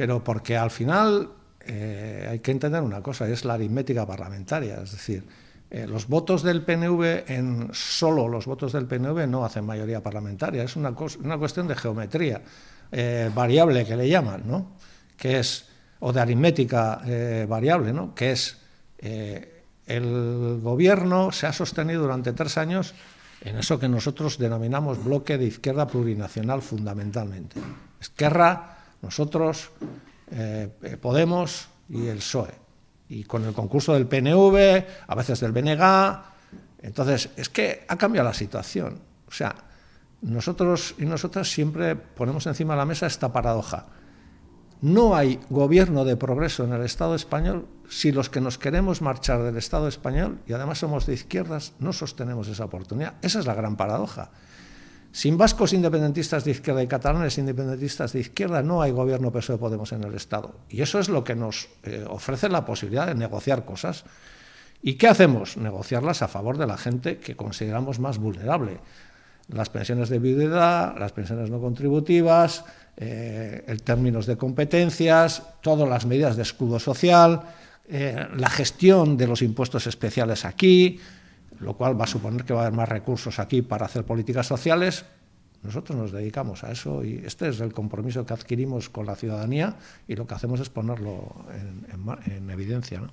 pero porque al final eh, hay que entender una cosa, es la aritmética parlamentaria, es decir, eh, los votos del PNV, en solo los votos del PNV no hacen mayoría parlamentaria, es una, una cuestión de geometría eh, variable que le llaman, ¿no? que es, o de aritmética variable, ¿no? que es el gobierno se ha sostenido durante tres años en eso que nosotros denominamos bloque de izquierda plurinacional fundamentalmente. Esquerra, nosotros, eh, Podemos y el PSOE. Y con el concurso del PNV, a veces del BNG. Entonces, es que ha cambiado la situación. O sea, nosotros y nosotras siempre ponemos encima de la mesa esta paradoja. No hay gobierno de progreso en el Estado español si los que nos queremos marchar del Estado español, y además somos de izquierdas, no sostenemos esa oportunidad. Esa es la gran paradoja. Sin vascos independentistas de izquierda y catalanes independentistas de izquierda no hay gobierno PSOE Podemos en el Estado. Y eso es lo que nos eh, ofrece la posibilidad de negociar cosas. ¿Y qué hacemos? Negociarlas a favor de la gente que consideramos más vulnerable. Las pensiones de viudedad, las pensiones no contributivas, eh, el términos de competencias, todas las medidas de escudo social, eh, la gestión de los impuestos especiales aquí, lo cual va a suponer que va a haber más recursos aquí para hacer políticas sociales. Nosotros nos dedicamos a eso y este es el compromiso que adquirimos con la ciudadanía y lo que hacemos es ponerlo en, en evidencia. ¿no?